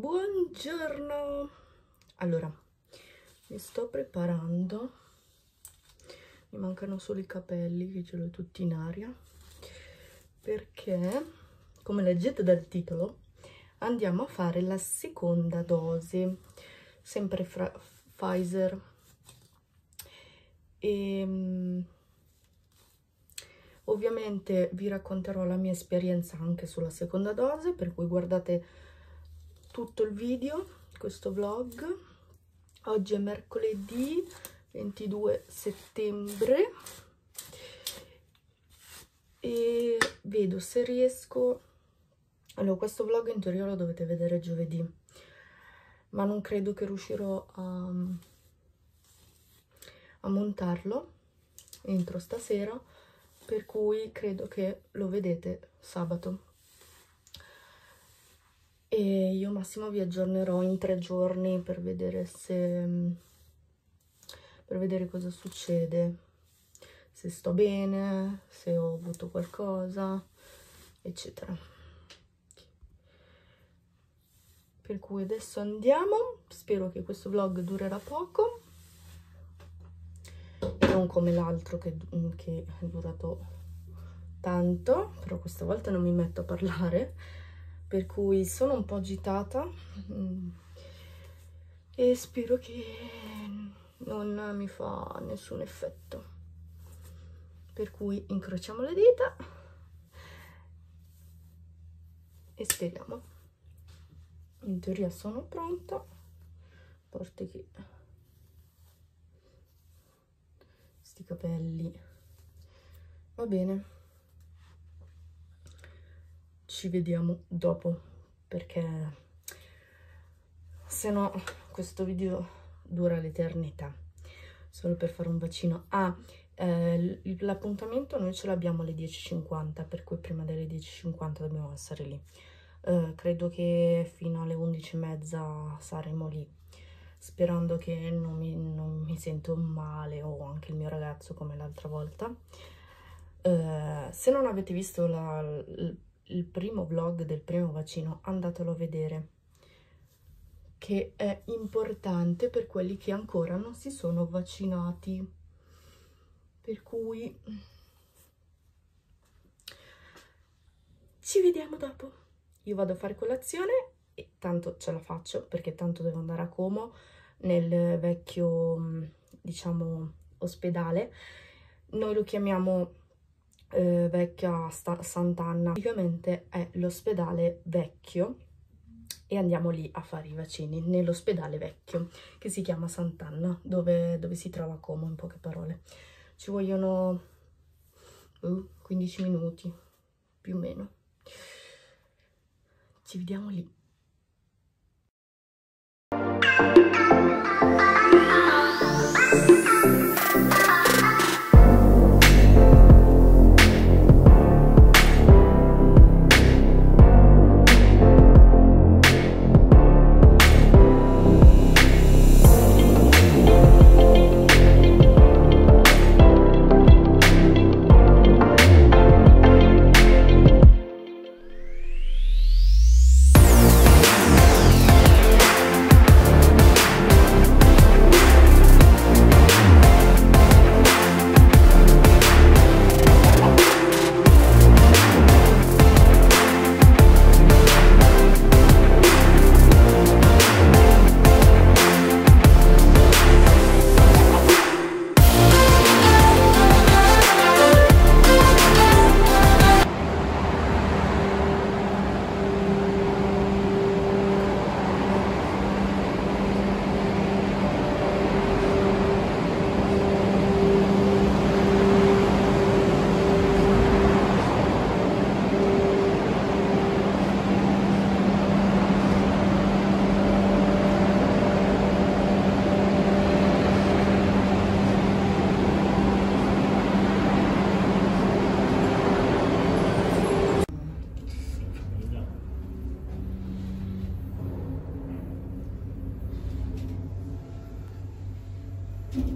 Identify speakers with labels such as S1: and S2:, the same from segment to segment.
S1: Buongiorno! Allora, mi sto preparando, mi mancano solo i capelli che ce l'ho tutti in aria, perché, come leggete dal titolo, andiamo a fare la seconda dose, sempre fra Pfizer. E, ehm, ovviamente vi racconterò la mia esperienza anche sulla seconda dose, per cui guardate tutto il video, questo vlog. Oggi è mercoledì 22 settembre. E vedo se riesco... Allora, questo vlog in teoria lo dovete vedere giovedì, ma non credo che riuscirò a, a montarlo entro stasera, per cui credo che lo vedete sabato e io massimo vi aggiornerò in tre giorni per vedere se per vedere cosa succede. Se sto bene se ho avuto qualcosa eccetera. Per cui adesso andiamo. Spero che questo vlog durerà poco. Non come l'altro che, che è durato tanto però questa volta non mi metto a parlare per cui sono un po' agitata mm, e spero che non mi fa nessun effetto. Per cui incrociamo le dita e speriamo in teoria sono pronta a parte che questi capelli. Va bene ci vediamo dopo perché se no questo video dura l'eternità. Solo per fare un vaccino. Ah eh, l'appuntamento noi ce l'abbiamo alle 10.50 per cui prima delle 10.50 dobbiamo essere lì. Eh, credo che fino alle 11.30 saremo lì sperando che non mi, non mi, sento male o anche il mio ragazzo come l'altra volta. Eh, se non avete visto la, il primo vlog del primo vaccino, andatelo a vedere, che è importante per quelli che ancora non si sono vaccinati. Per cui ci vediamo dopo. Io vado a fare colazione e tanto ce la faccio perché tanto devo andare a Como nel vecchio, diciamo, ospedale. Noi lo chiamiamo eh, vecchia Sant'Anna, praticamente è l'ospedale vecchio e andiamo lì a fare i vaccini nell'ospedale vecchio che si chiama Sant'Anna dove, dove, si trova Como in poche parole. Ci vogliono uh, 15 minuti più o meno. Ci vediamo lì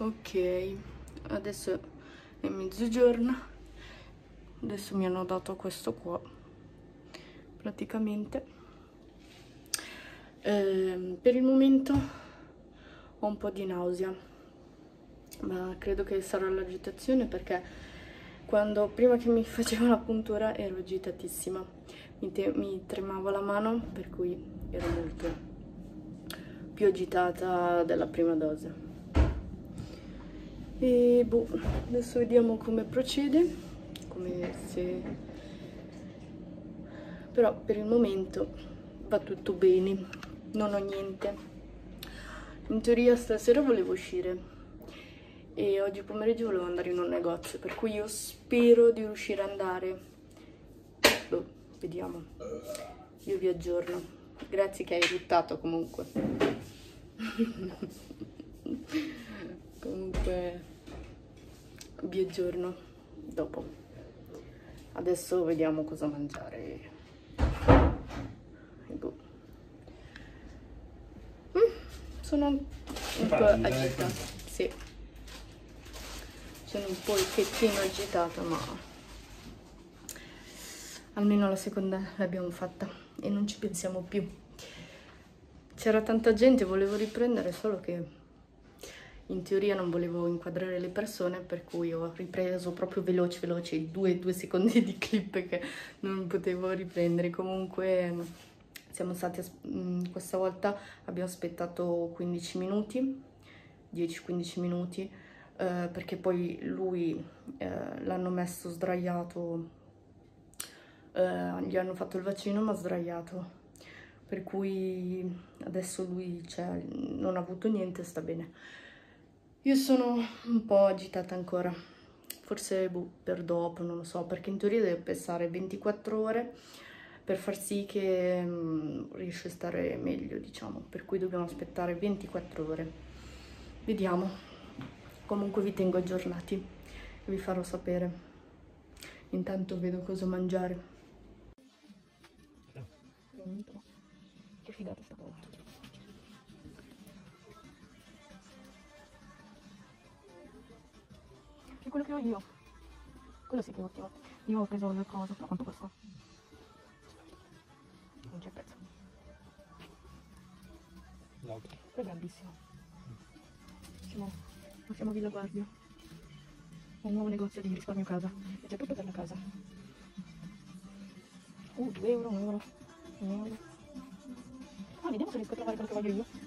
S1: ok adesso è mezzogiorno. Adesso mi hanno dato questo qua praticamente. Eh, per il momento ho un po' di nausea ma credo che sarà l'agitazione perché quando prima che mi faceva la puntura ero agitatissima. Mi, mi tremava la mano per cui ero molto più agitata della prima dose e boh, adesso vediamo come procede come se però per il momento va tutto bene non ho niente. In teoria stasera volevo uscire e oggi pomeriggio volevo andare in un negozio per cui io spero di riuscire ad andare. Boh, vediamo. Io vi aggiorno. Grazie che hai ruttato comunque. Comunque vi aggiorno dopo. Adesso vediamo cosa mangiare. Boh. mm, sono un po' agitata. sì. Sono un pochettino agitata ma almeno la seconda l'abbiamo fatta e non ci pensiamo più. C'era tanta gente volevo riprendere solo che in teoria non volevo inquadrare le persone per cui ho ripreso proprio veloce veloce due, due secondi di clip che non potevo riprendere. Comunque siamo stati mm, questa volta abbiamo aspettato 15 minuti 10-15 minuti eh, perché poi lui eh, l'hanno messo sdraiato eh, gli hanno fatto il vaccino ma sdraiato. Per cui adesso lui cioè, non ha avuto niente sta bene io sono un po' agitata ancora, forse boh, per dopo, non lo so, perché in teoria deve passare 24 ore per far sì che um, riesce a stare meglio, diciamo, per cui dobbiamo aspettare 24 ore. Vediamo, comunque vi tengo aggiornati e vi farò sapere. Intanto vedo cosa mangiare. Che figata sta cosa. È quello che ho io. Quello sì che è ottimo. Io ho preso le cose, ma quanto costa? Non c'è prezzo. L'auto. È grandissimo. Siamo, siamo a Villa Guardia. Un nuovo negozio di risparmio casa. E c'è tutto per la casa. Uh, 2 euro, 1 euro, 1 euro. Ah, vediamo se riesco a trovare quello che voglio io.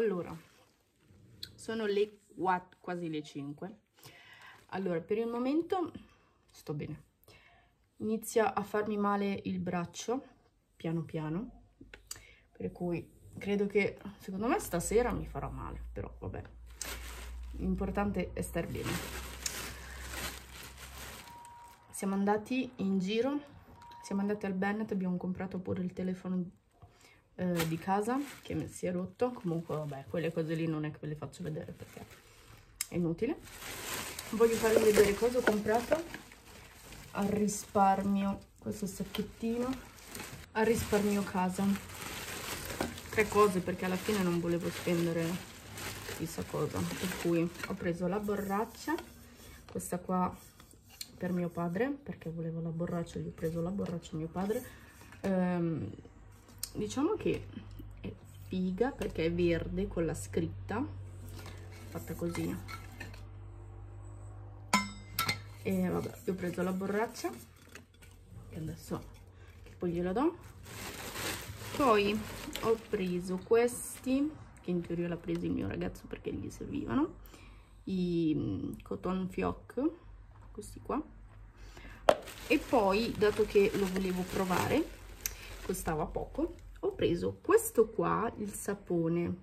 S1: Allora sono le 4 quasi le 5 allora per il momento sto bene. Inizia a farmi male il braccio piano piano per cui credo che secondo me stasera mi farà male però vabbè. L'importante è star bene. Siamo andati in giro siamo andati al Bennett abbiamo comprato pure il telefono eh, di casa che si è rotto. Comunque vabbè quelle cose lì non è che ve le faccio vedere perché è inutile. Voglio farvi vedere cosa ho comprato al risparmio questo sacchettino al risparmio casa. Tre cose perché alla fine non volevo spendere chissà cosa. Per cui ho preso la borraccia questa qua per mio padre perché volevo la borraccia gli ho preso la borraccia a mio padre. Ehm, diciamo che è figa perché è verde con la scritta fatta così. E vabbè io ho preso la borraccia che adesso che poi gliela do. Poi ho preso questi che in teoria l'ha preso il mio ragazzo perché gli servivano i mm, cotton fioc questi qua. E poi dato che lo volevo provare costava poco ho preso questo qua il sapone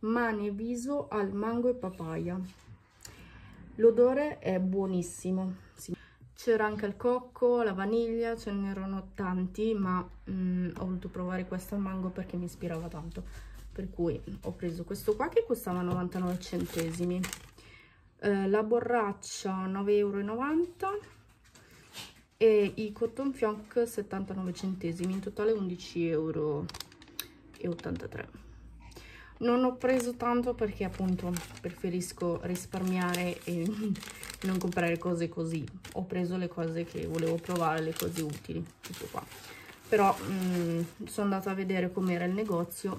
S1: mani viso al mango e papaya. L'odore è buonissimo. Sì. c'era anche il cocco la vaniglia ce n'erano tanti ma mm, ho voluto provare questo al mango perché mi ispirava tanto. Per cui ho preso questo qua che costava 99 centesimi. Eh, la borraccia 9,90 euro e i cotton fioc 79 centesimi in totale 11,83 euro non ho preso tanto perché appunto preferisco risparmiare e non comprare cose così. Ho preso le cose che volevo provare le cose utili tutto qua. Però mm, sono andata a vedere com'era il negozio.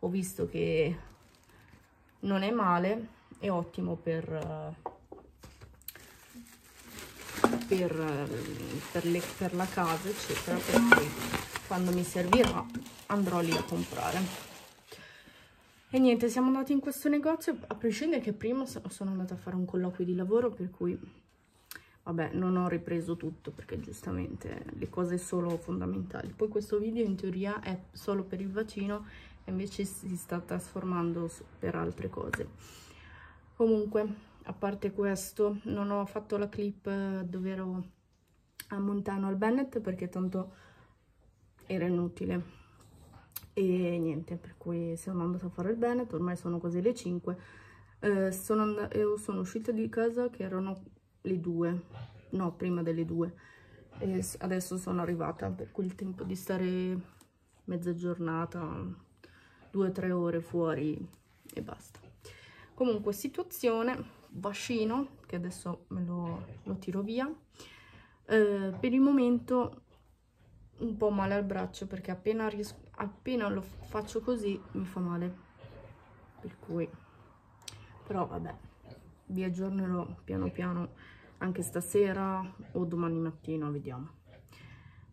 S1: Ho visto che non è male è ottimo per per, per, le, per la casa eccetera per cui quando mi servirà andrò lì a comprare e niente, siamo andati in questo negozio, a prescindere che prima sono andata a fare un colloquio di lavoro, per cui, vabbè, non ho ripreso tutto, perché giustamente le cose solo fondamentali. Poi questo video in teoria è solo per il vaccino, e invece si sta trasformando per altre cose. Comunque, a parte questo, non ho fatto la clip dove ero a Montano al Bennett, perché tanto era inutile. E niente, per cui siamo andati a fare il Bennett, ormai sono quasi le 5, eh, sono, sono uscita di casa che erano le 2, no, prima delle 2, e adesso sono arrivata, per cui il tempo di stare mezza giornata, 2-3 ore fuori e basta. Comunque, situazione, vascino, che adesso me lo, lo tiro via, eh, per il momento un po' male al braccio perché appena appena lo faccio così mi fa male. Per cui però vabbè vi aggiornerò piano piano anche stasera o domani mattina vediamo.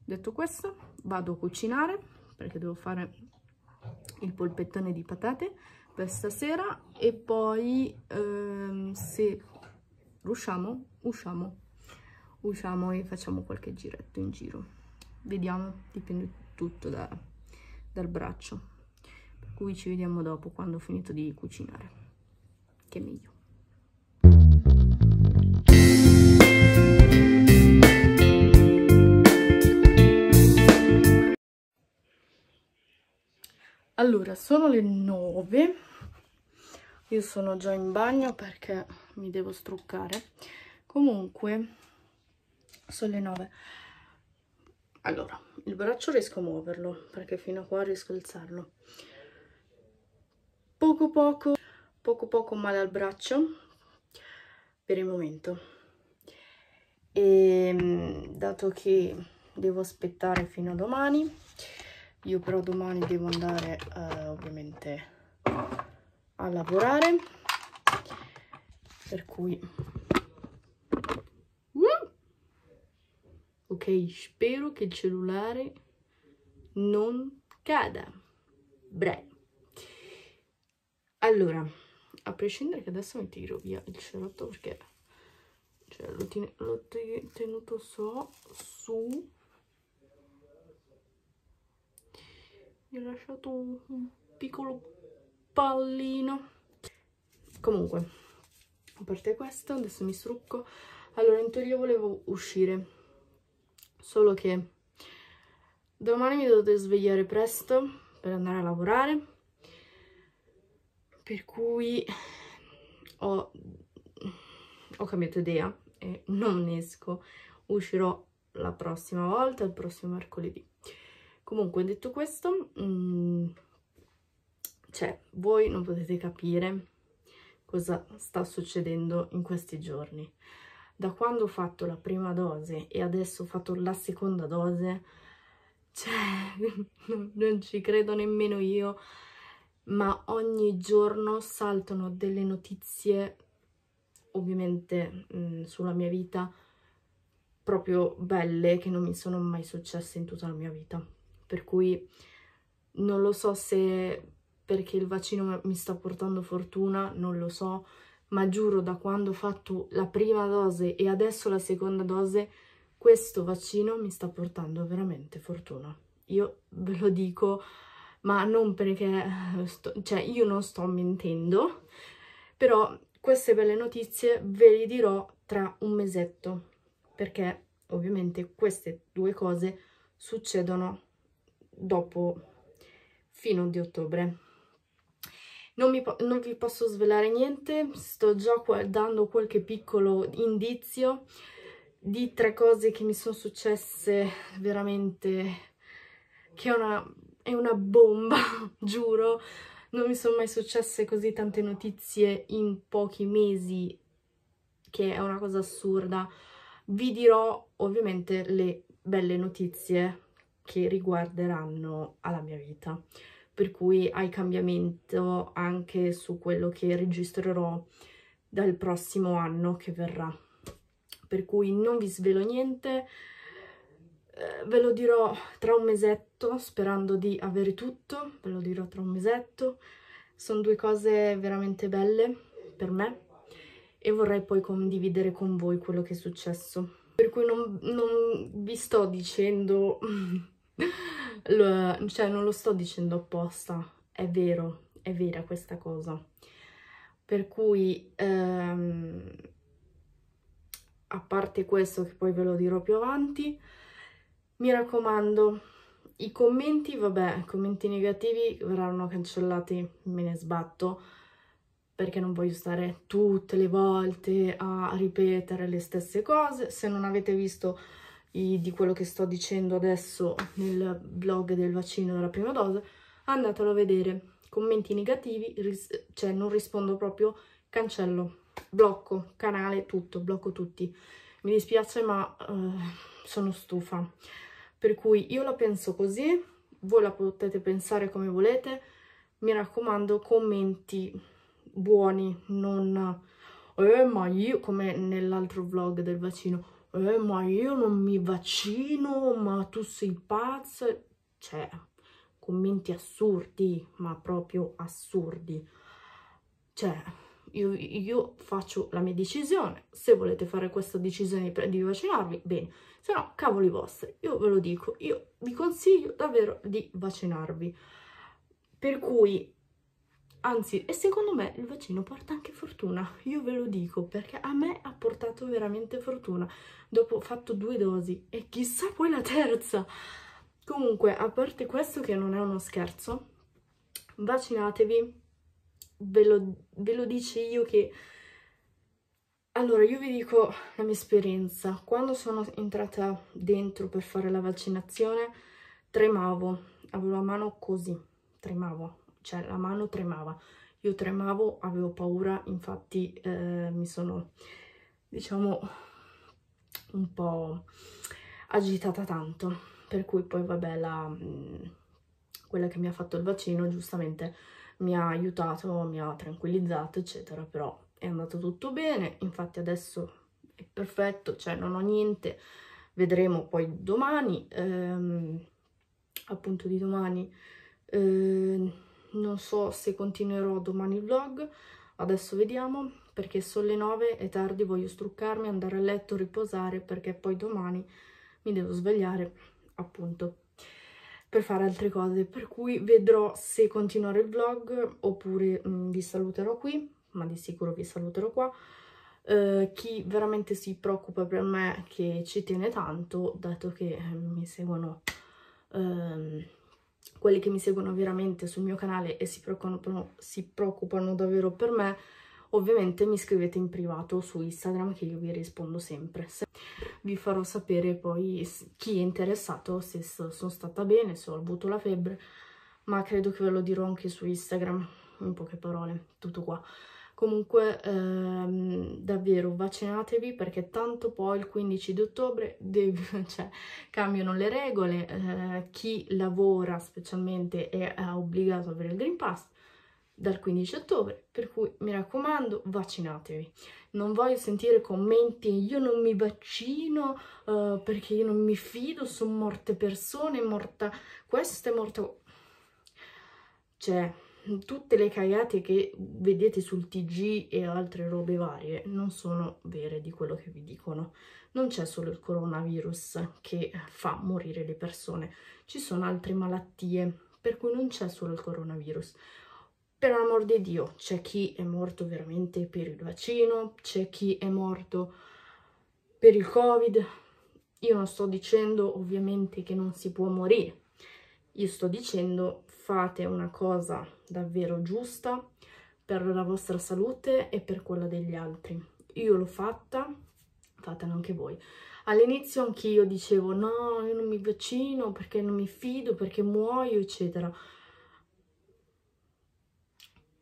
S1: Detto questo vado a cucinare perché devo fare il polpettone di patate per stasera e poi ehm, se riusciamo usciamo. Usciamo e facciamo qualche giretto in giro. Vediamo dipende tutto da dal braccio. Per cui ci vediamo dopo quando ho finito di cucinare. Che è meglio allora sono le 9 io sono già in bagno perché mi devo struccare. Comunque sono le 9 allora il braccio riesco a muoverlo perché fino a qua riesco a alzarlo. Poco poco poco poco male al braccio per il momento. E ehm, dato che devo aspettare fino a domani io però domani devo andare uh, ovviamente a lavorare. Per cui ok spero che il cellulare non cada. Bre allora a prescindere che adesso mi tiro via il cerotto perché cioè, l'ho tenuto so su mi ha lasciato un, un piccolo pallino. Comunque a parte questo adesso mi strucco. Allora in teoria volevo uscire. Solo che domani mi dovete svegliare presto per andare a lavorare, per cui ho, ho cambiato idea e non esco, uscirò la prossima volta, il prossimo mercoledì. Comunque, detto questo, mm, cioè, voi non potete capire cosa sta succedendo in questi giorni da quando ho fatto la prima dose e adesso ho fatto la seconda dose, cioè, non ci credo nemmeno io, ma ogni giorno saltano delle notizie, ovviamente mm, sulla mia vita, proprio belle, che non mi sono mai successe in tutta la mia vita. Per cui non lo so se perché il vaccino mi sta portando fortuna, non lo so, ma giuro da quando ho fatto la prima dose e adesso la seconda dose, questo vaccino mi sta portando veramente fortuna. Io ve lo dico, ma non perché, sto, cioè io non sto mentendo, però queste belle notizie ve le dirò tra un mesetto, perché ovviamente queste due cose succedono dopo fino di ottobre Non, mi, non vi posso svelare niente, sto già dando qualche piccolo indizio di tre cose che mi sono successe veramente, che è una, è una bomba, giuro. Non mi sono mai successe così tante notizie in pochi mesi, che è una cosa assurda. Vi dirò ovviamente le belle notizie che riguarderanno alla mia vita per cui hai cambiamento anche su quello che registrerò dal prossimo anno che verrà. Per cui non vi svelo niente, eh, ve lo dirò tra un mesetto, sperando di avere tutto, ve lo dirò tra un mesetto. Sono due cose veramente belle per me e vorrei poi condividere con voi quello che è successo. Per cui non, non vi sto dicendo lo, cioè non lo sto dicendo apposta, è vero, è vera questa cosa. Per cui, ehm, a parte questo che poi ve lo dirò più avanti, mi raccomando, i commenti, vabbè, commenti negativi verranno cancellati, me ne sbatto, perché non voglio stare tutte le volte a ripetere le stesse cose. Se non avete visto di quello che sto dicendo adesso nel blog del vaccino della prima dose, andatelo a vedere. Commenti negativi, cioè non rispondo proprio, cancello, blocco, canale, tutto, blocco tutti. Mi dispiace ma uh, sono stufa. Per cui io la penso così, voi la potete pensare come volete, mi raccomando commenti buoni, non... Eh, ma io, come nell'altro vlog del vaccino, eh, ma io non mi vaccino, ma tu sei pazza. Cioè, commenti assurdi, ma proprio assurdi. Cioè, io, io, faccio la mia decisione, se volete fare questa decisione di vaccinarvi, bene, se no, cavoli vostri, io ve lo dico, io vi consiglio davvero di vaccinarvi. Per cui Anzi, e secondo me il vaccino porta anche fortuna, io ve lo dico, perché a me ha portato veramente fortuna. Dopo ho fatto due dosi e chissà poi la terza. Comunque, a parte questo che non è uno scherzo, vaccinatevi, ve lo, ve lo dice io che... Allora, io vi dico la mia esperienza. Quando sono entrata dentro per fare la vaccinazione, tremavo, avevo la mano così, tremavo cioè la mano tremava. Io tremavo, avevo paura, infatti eh, mi sono, diciamo, un po' agitata tanto. Per cui poi, vabbè, la, mm, quella che mi ha fatto il vaccino giustamente mi ha aiutato, mi ha tranquillizzato, eccetera, però è andato tutto bene, infatti adesso è perfetto, cioè non ho niente, vedremo poi domani, ehm, appunto di domani, eh, non so se continuerò domani il vlog, adesso vediamo, perché sono le 9, è tardi, voglio struccarmi, andare a letto, riposare, perché poi domani mi devo svegliare, appunto, per fare altre cose, per cui vedrò se continuare il vlog, oppure mh, mm, vi saluterò qui, ma di sicuro vi saluterò qua, Uh, chi veramente si preoccupa per me che ci tiene tanto, dato che eh, mi seguono uh, quelli che mi seguono veramente sul mio canale e si preoccupano, si preoccupano davvero per me, ovviamente mi scrivete in privato su Instagram che io vi rispondo sempre. Se vi farò sapere poi chi è interessato, se sono stata bene, se ho avuto la febbre, ma credo che ve lo dirò anche su Instagram, in poche parole, tutto qua. Comunque ehm, davvero vaccinatevi perché tanto poi il 15 di ottobre cioè, cambiano le regole, eh, chi lavora specialmente è, è obbligato ad avere il Green Pass dal 15 ottobre, per cui mi raccomando vaccinatevi. Non voglio sentire commenti io non mi vaccino uh, perché io non mi fido, sono morte persone, è morta questo, è morto... Cioè, tutte le cagate che vedete sul TG e altre robe varie non sono vere di quello che vi dicono. Non c'è solo il coronavirus che fa morire le persone, ci sono altre malattie, per cui non c'è solo il coronavirus. Per amor di Dio, c'è chi è morto veramente per il vaccino, c'è chi è morto per il Covid. Io non sto dicendo ovviamente che non si può morire, io sto dicendo fate una cosa davvero giusta per la vostra salute e per quella degli altri. Io l'ho fatta, fatela anche voi. All'inizio anch'io dicevo no, io non mi vaccino perché non mi fido, perché muoio, eccetera.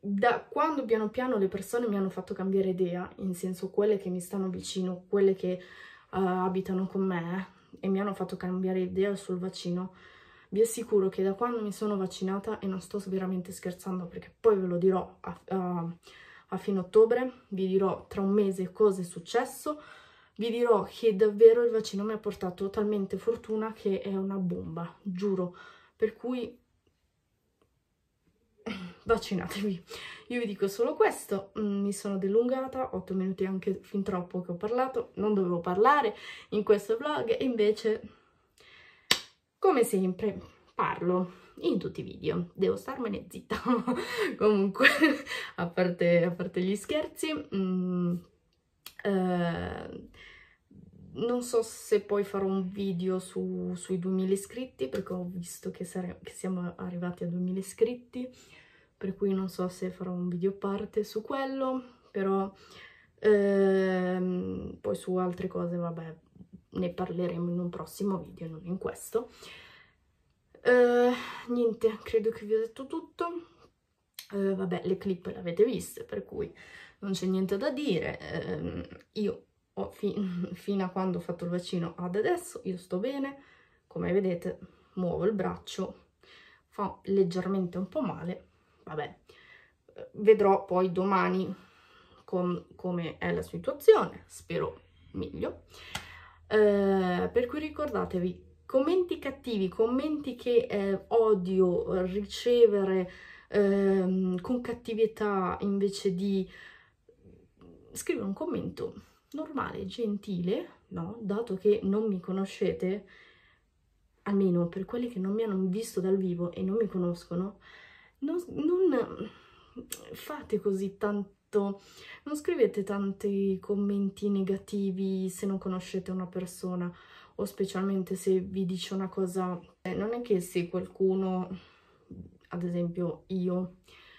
S1: Da quando piano piano le persone mi hanno fatto cambiare idea, in senso quelle che mi stanno vicino, quelle che uh, abitano con me e mi hanno fatto cambiare idea sul vaccino, vi assicuro che da quando mi sono vaccinata, e non sto veramente scherzando perché poi ve lo dirò a, a, a fine ottobre, vi dirò tra un mese cosa è successo, vi dirò che davvero il vaccino mi ha portato talmente fortuna che è una bomba, giuro. Per cui vaccinatevi. Io vi dico solo questo, mm, mi sono dilungata, 8 minuti anche fin troppo che ho parlato, non dovevo parlare in questo vlog e invece come sempre parlo in tutti i video, devo starmene zitta. Comunque, a parte, a parte, gli scherzi, mm, eh, non so se poi farò un video su, sui 2000 iscritti, perché ho visto che, che siamo arrivati a 2000 iscritti, per cui non so se farò un video a parte su quello, però ehm, poi su altre cose, vabbè, ne parleremo in un prossimo video, non in questo. Eh, niente, credo che vi ho detto tutto. Eh, vabbè, le clip le avete viste, per cui non c'è niente da dire. Eh, io ho fi fino a quando ho fatto il vaccino ad adesso, io sto bene, come vedete muovo il braccio, fa leggermente un po' male, vabbè, vedrò poi domani com come è la situazione, spero meglio. Eh, per cui ricordatevi, commenti cattivi, commenti che eh, odio ricevere eh, con cattività invece di scrivere un commento normale, gentile, no? Dato che non mi conoscete, almeno per quelli che non mi hanno visto dal vivo e non mi conoscono, non, non fate così tanto, non scrivete tanti commenti negativi se non conoscete una persona o specialmente se vi dice una cosa, eh, non è che se qualcuno, ad esempio io,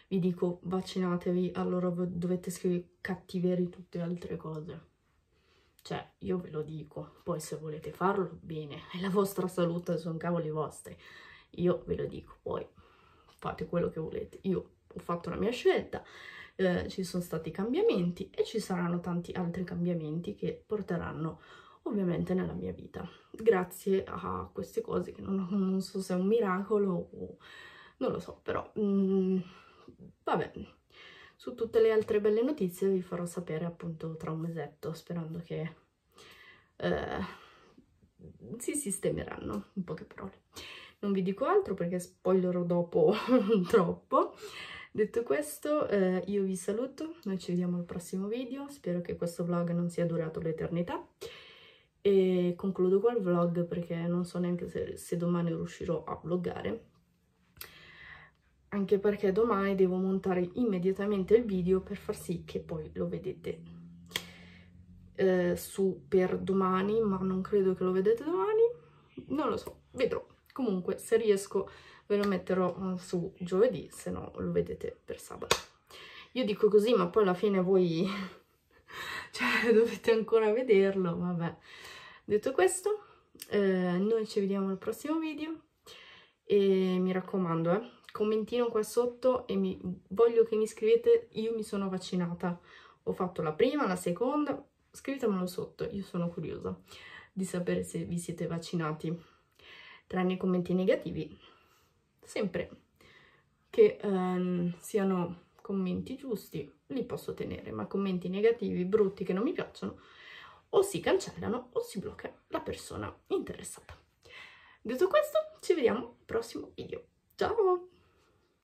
S1: vi dico vaccinatevi, allora dovete scrivere cattiveri tutte le altre cose. Cioè, io ve lo dico, poi se volete farlo, bene, è la vostra salute, sono cavoli vostri. Io ve lo dico, poi fate quello che volete. Io ho fatto la mia scelta, eh, ci sono stati cambiamenti e ci saranno tanti altri cambiamenti che porteranno ovviamente nella mia vita. Grazie a queste cose che non, non so se è un miracolo o non lo so, però mm, vabbè. Su tutte le altre belle notizie vi farò sapere appunto tra un mesetto, sperando che eh, si sistemeranno, in poche parole. Non vi dico altro perché spoilerò dopo troppo. Detto questo, eh, io vi saluto, noi ci vediamo al prossimo video, spero che questo vlog non sia durato l'eternità. E concludo qua il vlog perché non so neanche se, se domani riuscirò a vloggare. Anche perché domani devo montare immediatamente il video per far sì che poi lo vedete. Eh, su per domani ma non credo che lo vedete domani. Non lo so, vedrò comunque se riesco ve lo metterò uh, su giovedì se no lo vedete per sabato. Io dico così ma poi alla fine voi cioè dovete ancora vederlo vabbè. Detto questo, eh, noi ci vediamo al prossimo video. E mi raccomando, eh, commentino qua sotto e mi, voglio che mi scrivete, io mi sono vaccinata, ho fatto la prima, la seconda, scrivetemelo sotto, io sono curiosa di sapere se vi siete vaccinati. Tranne i commenti negativi, sempre che ehm, siano commenti giusti, li posso tenere, ma commenti negativi, brutti, che non mi piacciono, o si cancellano o si blocca la persona interessata. Detto questo, ci vediamo al prossimo video. Ciao!